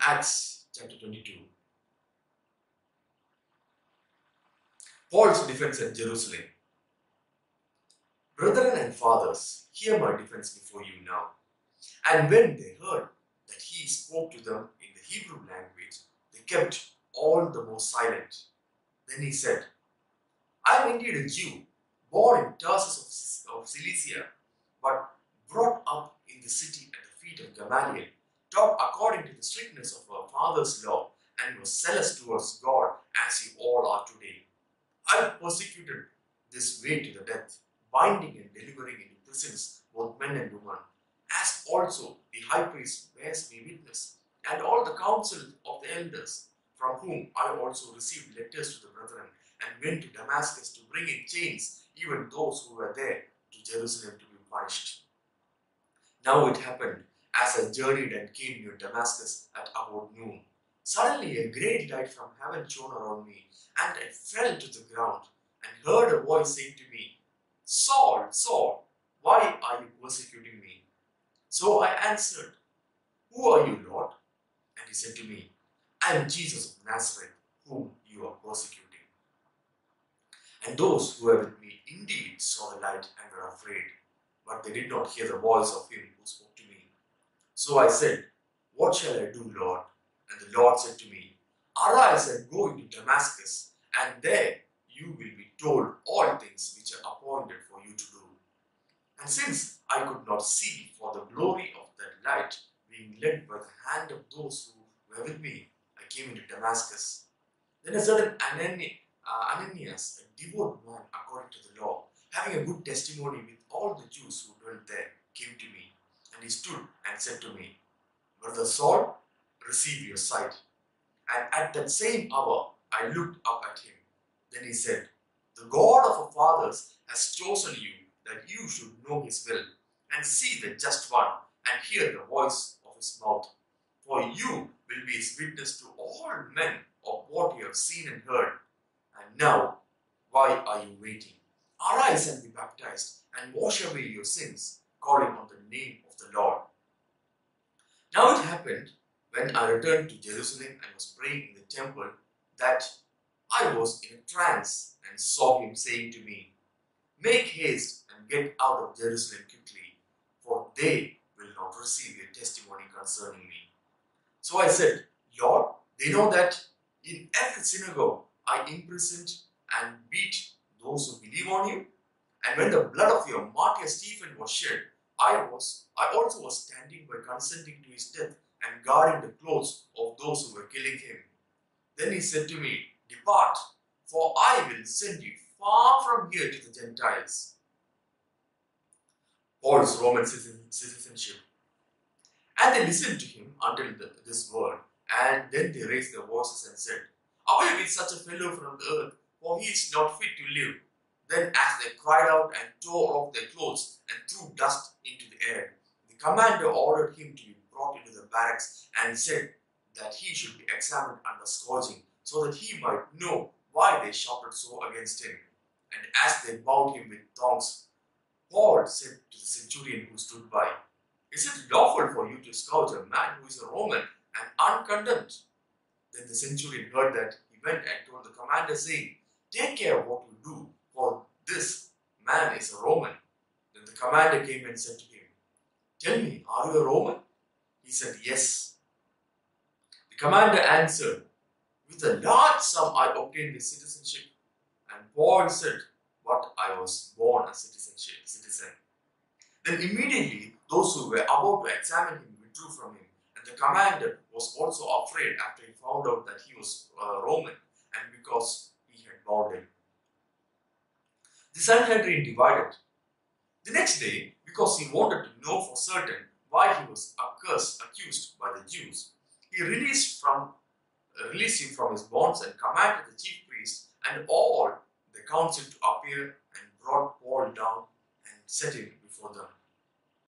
Acts chapter 22. Paul's defense at Jerusalem. Brethren and fathers, hear my defense before you now. And when they heard that he spoke to them in the Hebrew language, they kept all the more silent. Then he said, I am indeed a Jew, born in Tarsus of, of Cilicia, but brought up in the city at the feet of Gamaliel, according to the strictness of our father's law, and was zealous towards God as you all are today. I persecuted this way to the death, binding and delivering into prisons both men and women, as also the high priest bears me witness, and all the council of the elders, from whom I also received letters to the brethren, and went to Damascus to bring in chains even those who were there to Jerusalem to be punished. Now it happened, as I journeyed and came near Damascus at about noon, suddenly a great light from heaven shone around me, and I fell to the ground, and heard a voice saying to me, Saul, Saul, why are you persecuting me? So I answered, Who are you, Lord? And he said to me, I am Jesus of Nazareth, whom you are persecuting. And those who were with me indeed saw the light and were afraid, but they did not hear the voice of him who spoke. So I said, What shall I do, Lord? And the Lord said to me, Arise and go into Damascus, and there you will be told all things which are appointed for you to do. And since I could not see for the glory of that light, being led by the hand of those who were with me, I came into Damascus. Then a certain uh, Ananias, a devout man according to the law, having a good testimony with all the Jews who dwelt there, came to me. And he stood and said to me, Brother Saul, receive your sight. And at that same hour, I looked up at him. Then he said, The God of our fathers has chosen you that you should know his will, and see the just one, and hear the voice of his mouth. For you will be his witness to all men of what you have seen and heard. And now, why are you waiting? Arise and be baptized, and wash away your sins, calling on the name of the Lord. Now it happened when I returned to Jerusalem and was praying in the temple that I was in a trance and saw him saying to me, Make haste and get out of Jerusalem quickly, for they will not receive your testimony concerning me. So I said, Lord, they know that in every synagogue I imprisoned and beat those who believe on you. And when the blood of your martyr Stephen was shed, I was I also was standing by consenting to his death and guarding the clothes of those who were killing him. Then he said to me, Depart, for I will send you far from here to the Gentiles. Paul's Roman citizenship. And they listened to him until the, this word, and then they raised their voices and said, Away with such a fellow from the earth, for he is not fit to live. Then, as they cried out and tore off their clothes and threw dust into the air, the commander ordered him to be brought into the barracks and said that he should be examined under scourging, so that he might know why they shouted so against him. And as they bound him with thongs, Paul said to the centurion who stood by, Is it lawful for you to scourge a man who is a Roman and uncondemned? Then the centurion heard that. He went and told the commander, saying, Take care of what you do, this man is a Roman. Then the commander came and said to him, Tell me, are you a Roman? He said, Yes. The commander answered, With a large sum I obtained this citizenship. And Paul said, But I was born a citizenship, citizen. Then immediately those who were about to examine him withdrew from him. And the commander was also afraid after he found out that he was uh, Roman and because he had bound him. The Sanhedrin divided. The next day, because he wanted to know for certain why he was accursed, accused by the Jews, he released from uh, released him from his bonds and commanded the chief priest and all the council to appear and brought Paul down and set him before them.